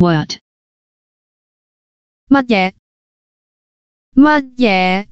What? 乜嘢？乜嘢？